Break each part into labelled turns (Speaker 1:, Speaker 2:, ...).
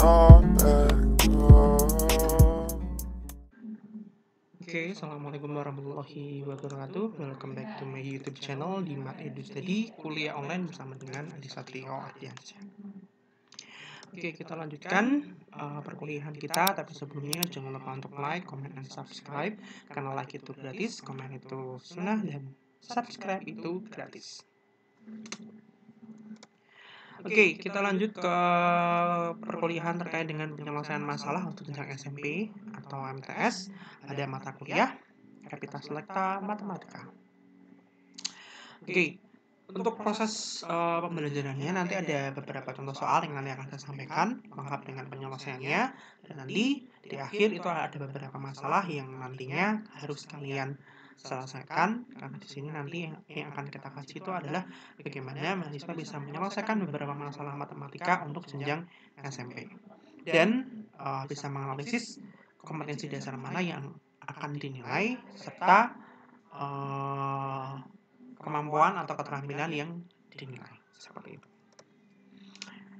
Speaker 1: Oke, assalamualaikum warahmatullahi wabarakatuh. Welcome back to my YouTube channel di Mat Edu Study kuliah online bersama dengan Adi Satrio Ardiansyah. Oke, kita lanjutkan uh, perkuliahan kita. Tapi sebelumnya jangan lupa untuk like, comment, dan subscribe. Karena like itu gratis, komen itu sunnah, dan subscribe itu gratis. Oke, kita lanjut ke perkuliahan terkait dengan penyelesaian masalah untuk jenjang SMP atau MTS. Ada mata kuliah, Kapita Selekta, Matematika. Oke, untuk proses uh, pembelajarannya nanti ada beberapa contoh soal yang nanti akan saya sampaikan lengkap dengan penyelesaiannya dan nanti di akhir itu ada beberapa masalah yang nantinya harus kalian selesaikan karena di sini nanti yang, yang akan kita kasih itu adalah bagaimana mahasiswa bisa menyelesaikan beberapa masalah matematika untuk jenjang SMP dan uh, bisa menganalisis kompetensi dasar mana yang akan dinilai serta uh, kemampuan atau keterampilan yang dinilai. Seperti itu.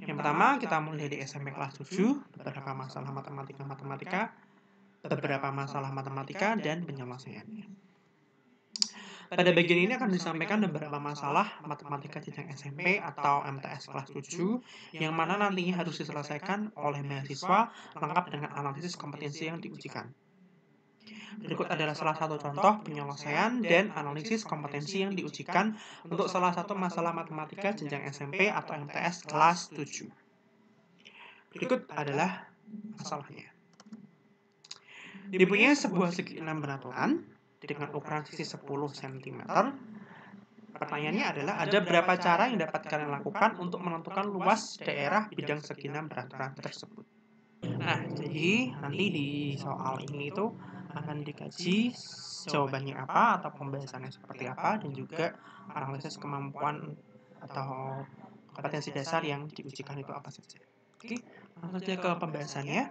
Speaker 1: Yang pertama kita mulai dari SMP kelas 7 beberapa masalah matematika matematika beberapa masalah matematika dan penyelesaiannya. Pada bagian ini akan disampaikan beberapa masalah matematika jenjang SMP atau MTS kelas 7 yang mana nantinya harus diselesaikan oleh mahasiswa lengkap dengan analisis kompetensi yang diujikan. Berikut adalah salah satu contoh penyelesaian dan analisis kompetensi yang diujikan untuk salah satu masalah matematika jenjang SMP atau MTS kelas 7. Berikut adalah masalahnya. Dipunyai sebuah segi enam beraturan dengan ukuran sisi 10 cm. Pertanyaannya adalah ada berapa cara yang dapat kalian lakukan untuk menentukan luas daerah bidang segi enam beraturan tersebut. Nah, jadi nanti di soal ini itu akan dikaji jawabannya apa atau pembahasannya seperti apa dan juga analisis kemampuan atau kompetensi dasar yang diujikan itu apa saja. Oke, langsung saja ke pembahasannya.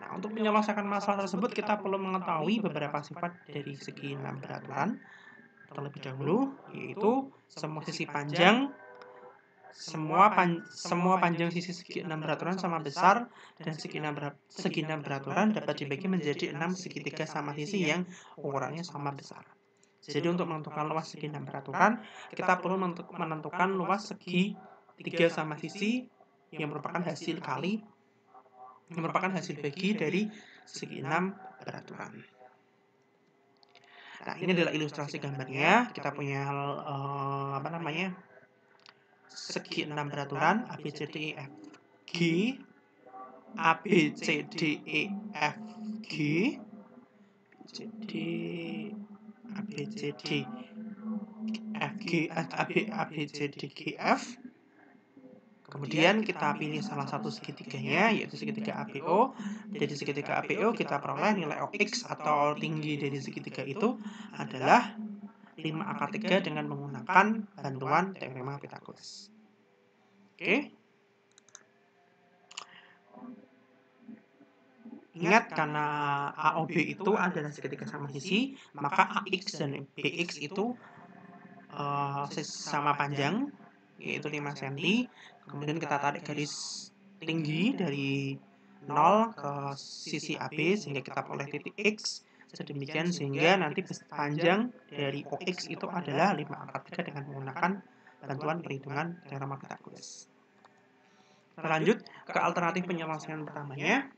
Speaker 1: Nah, untuk menyelesaikan masalah tersebut kita perlu mengetahui beberapa sifat dari segi enam beraturan terlebih dahulu yaitu semua sisi panjang semua pan, semua panjang sisi segi enam beraturan sama besar dan segi enam segi enam beraturan dapat dibagi menjadi enam segitiga sama sisi yang ukurannya sama besar. Jadi untuk menentukan luas segi enam beraturan, kita perlu menentukan luas segi tiga sama sisi yang merupakan hasil kali merupakan hasil bagi dari segi enam beraturan. Nah, ini adalah ilustrasi gambarnya. Kita punya uh, apa namanya? segi enam beraturan A B C D E F G A B C D E F G C D A B C D F G A B A B C D G F Kemudian kita pilih salah satu segitiganya yaitu segitiga APO. Dari segitiga APO kita peroleh nilai OX atau tinggi dari segitiga itu adalah 5 akar 3 dengan menggunakan bantuan teorema Pythagoras. Oke. Ingat karena AOB itu adalah segitiga sama sisi, maka AX dan BX itu uh, sama panjang yaitu 5 cm. Kemudian kita tarik garis tinggi dari 0 ke sisi AB sehingga kita peroleh titik X sedemikian sehingga nanti panjang dari OX itu adalah 5 akar 3 dengan menggunakan bantuan perhitungan teorema Pythagoras. Kita lanjut ke alternatif penyelesaian pertamanya.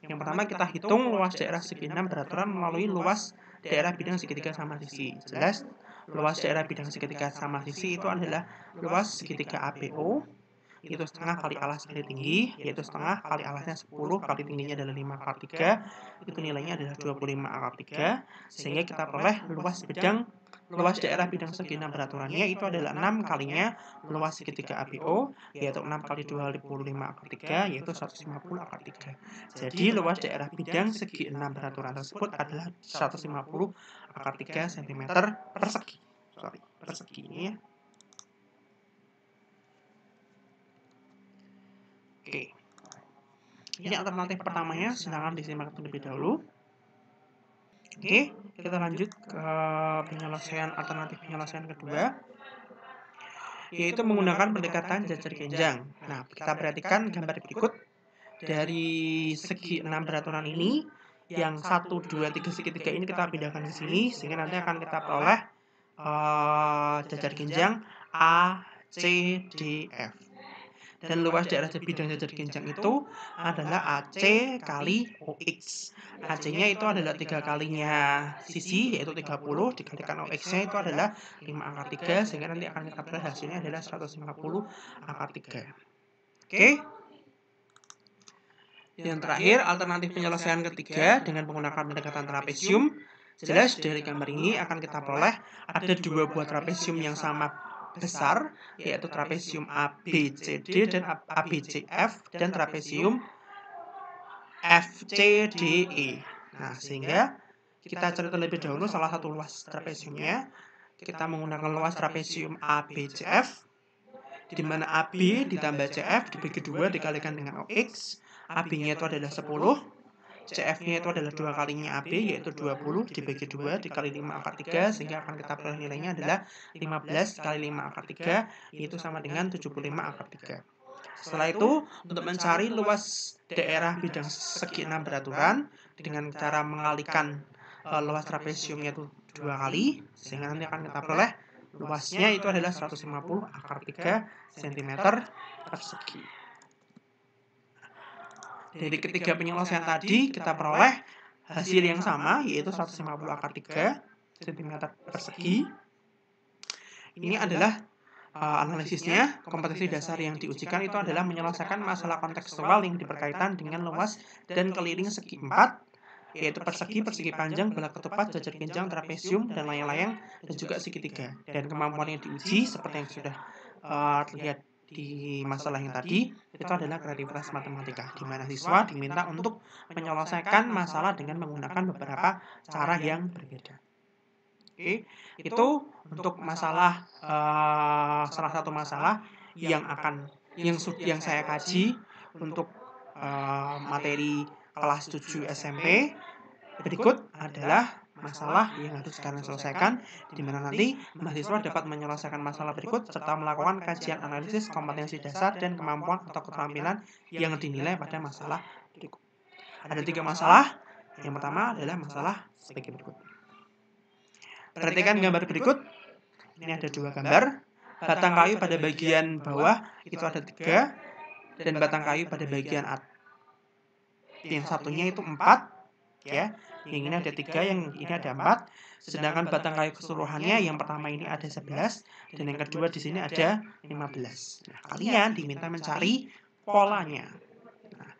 Speaker 1: Yang pertama kita hitung luas daerah segi 6 beraturan melalui luas daerah bidang segitiga sama sisi. Jelas, luas daerah bidang segitiga sama sisi itu adalah luas segitiga APO itu setengah kali alas kali tinggi yaitu setengah kali alasnya 10 kali tingginya adalah 5 kali 3 itu nilainya adalah 25 kali 3 sehingga kita peroleh luas bidang luas daerah bidang segi 6 beraturannya itu adalah 6 kalinya luas segitiga APO yaitu 6 kali 2 kali 25 kali 3 yaitu 150 kali 3 jadi luas daerah bidang segi 6 beraturan tersebut adalah 150 akar 3 cm persegi sorry persegi. ini ya Oke. Ini alternatif pertamanya, sedangkan disimak terlebih dahulu. Oke, kita lanjut ke penyelesaian alternatif penyelesaian kedua, yaitu menggunakan pendekatan jajar genjang. Nah, kita perhatikan gambar berikut. dari segi enam peraturan ini yang satu dua tiga segitiga ini kita pindahkan ke sini sehingga nanti akan kita peroleh uh, jajar genjang A, C, D, F. Dan luas daerah bidang jajar genjang itu adalah AC kali OX. AC-nya itu adalah tiga kalinya sisi yaitu 30 dikalikan OX-nya itu adalah 5 akar 3 sehingga nanti akan kita peroleh hasilnya adalah 150 akar 3. Oke. Yang terakhir, alternatif penyelesaian ketiga dengan menggunakan pendekatan trapesium. Jelas dari gambar ini akan kita peroleh ada dua buah trapesium yang sama besar, yaitu trapesium ABCD dan ABCF dan trapesium FCDE. Nah, sehingga kita cari terlebih dahulu salah satu luas trapesiumnya. Kita menggunakan luas trapesium ABCF, di mana AB ditambah CF dibagi dua dikalikan dengan OX. AB-nya itu adalah 10, CF-nya itu adalah dua kalinya AB yaitu 20 dibagi 2 dikali 5 akar 3 sehingga akan kita peroleh nilainya adalah 15 kali 5 akar 3 yaitu sama dengan 75 akar 3. Setelah itu untuk mencari luas daerah bidang segi 6 beraturan dengan cara mengalihkan uh, luas trapesiumnya itu dua kali sehingga nanti akan kita peroleh luasnya itu adalah 150 akar 3 cm persegi. Dari ketiga penyelesaian tadi kita peroleh hasil yang sama yaitu 150 akar 3 cm persegi. Ini adalah uh, analisisnya kompetensi dasar yang diujikan itu adalah menyelesaikan masalah kontekstual yang diperkaitan dengan luas dan keliling segi 4 yaitu persegi, persegi panjang, bola ketupat, jajar genjang, trapesium, dan layang-layang, dan juga segitiga. Dan kemampuan yang diuji seperti yang sudah uh, terlihat di masalah yang tadi itu adalah kreativitas matematika di mana siswa diminta untuk menyelesaikan masalah dengan menggunakan beberapa cara yang berbeda. Oke, itu untuk masalah uh, salah satu masalah yang akan yang yang saya kaji untuk uh, materi kelas 7 SMP berikut adalah masalah yang harus kalian selesaikan, di mana nanti mahasiswa dapat menyelesaikan masalah berikut serta melakukan kajian analisis kompetensi dasar dan kemampuan atau keterampilan yang dinilai pada masalah berikut. Ada tiga masalah. Yang pertama adalah masalah sebagai berikut. Perhatikan gambar berikut. Ini ada dua gambar. Batang kayu pada bagian bawah itu ada tiga, dan batang kayu pada bagian atas. Yang satunya itu empat, ya yang ini ada tiga, yang ini ada empat. Sedangkan batang kayu keseluruhannya yang pertama ini ada 11 dan yang kedua di sini ada 15. Nah, kalian diminta mencari polanya. Nah,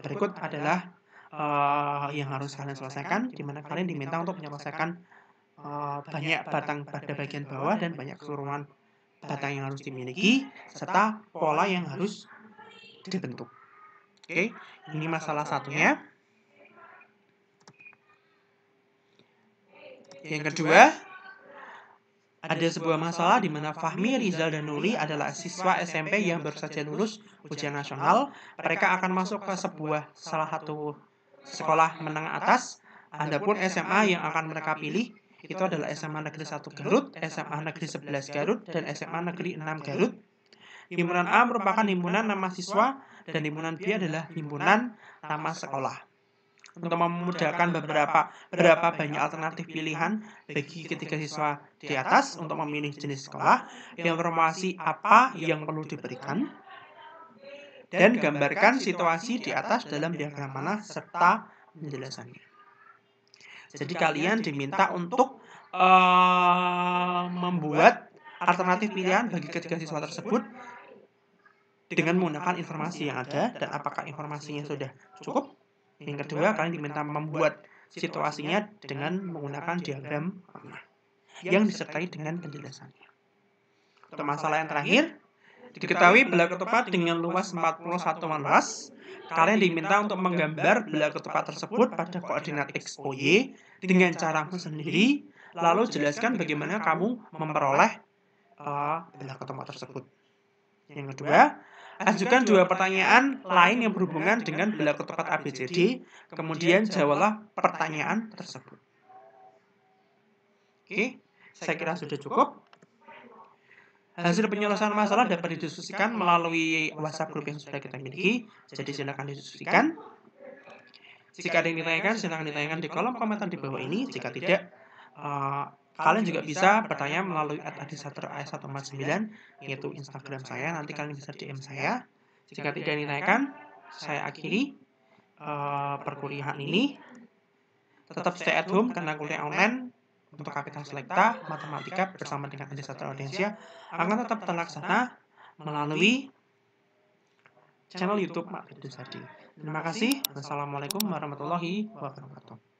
Speaker 1: berikut adalah uh, yang harus kalian selesaikan, di mana kalian diminta untuk menyelesaikan uh, banyak batang pada bagian bawah dan banyak keseluruhan batang yang harus dimiliki serta pola yang harus dibentuk. Oke, ini masalah satunya. Yang kedua, ada sebuah masalah di mana Fahmi, Rizal, dan Nuri adalah siswa SMP yang baru saja lulus ujian nasional. Mereka akan masuk ke sebuah salah satu sekolah menengah atas. Adapun SMA yang akan mereka pilih itu adalah SMA Negeri 1 Garut, SMA Negeri 11 Garut, dan SMA Negeri 6 Garut. Himpunan A merupakan himpunan nama siswa dan himpunan B adalah himpunan nama sekolah untuk memudahkan beberapa beberapa banyak alternatif pilihan bagi ketiga siswa di atas untuk memilih jenis sekolah, informasi apa yang perlu diberikan, dan gambarkan situasi di atas dalam diagram mana serta penjelasannya. Jadi kalian diminta untuk uh, membuat alternatif pilihan bagi ketiga siswa tersebut dengan menggunakan informasi yang ada dan apakah informasinya sudah cukup yang kedua, kalian diminta membuat situasinya dengan menggunakan diagram yang disertai dengan penjelasannya. Untuk masalah yang terakhir, diketahui belah ketupat dengan luas 41 luas. Kalian diminta untuk menggambar belah ketupat tersebut pada koordinat x, y dengan caramu sendiri, lalu jelaskan bagaimana kamu memperoleh uh, belah ketupat tersebut. Yang kedua, Ajukan dua pertanyaan lain yang berhubungan dengan belah ketupat ABCD, kemudian jawablah pertanyaan tersebut. Oke, saya kira sudah cukup. Hasil penyelesaian masalah dapat didiskusikan melalui WhatsApp grup yang sudah kita miliki. Jadi silakan didiskusikan. Jika ada yang ditanyakan, silakan ditanyakan di kolom komentar di bawah ini. Jika tidak, uh, kalian juga bisa bertanya melalui administrator AS149 yaitu Instagram saya. Nanti kalian bisa DM saya. Jika tidak ditanyakan, saya akhiri uh, perkuliahan ini. Tetap stay at home karena kuliah online untuk kapital selekta matematika bersama dengan administrator audiensia akan tetap terlaksana melalui channel YouTube Mak. Terima kasih. Wassalamualaikum warahmatullahi wabarakatuh.